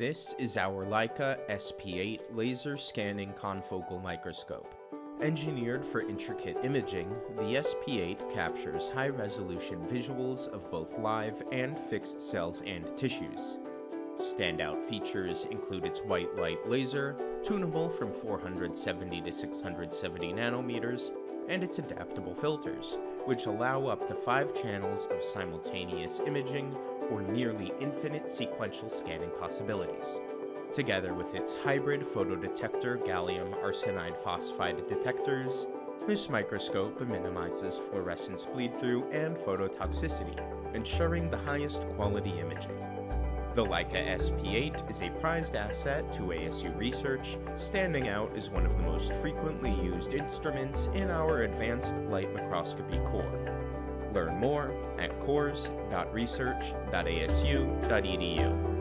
This is our Leica SP8 laser scanning confocal microscope. Engineered for intricate imaging, the SP8 captures high resolution visuals of both live and fixed cells and tissues. Standout features include its white light laser, tunable from 470 to 670 nanometers, and its adaptable filters, which allow up to five channels of simultaneous imaging or nearly infinite sequential scanning possibilities. Together with its hybrid photodetector gallium arsenide phosphide detectors, this microscope minimizes fluorescence bleed through and phototoxicity, ensuring the highest quality imaging. The Leica SP8 is a prized asset to ASU research, standing out as one of the most frequently used instruments in our advanced light microscopy core. Learn more at cores.research.asu.edu.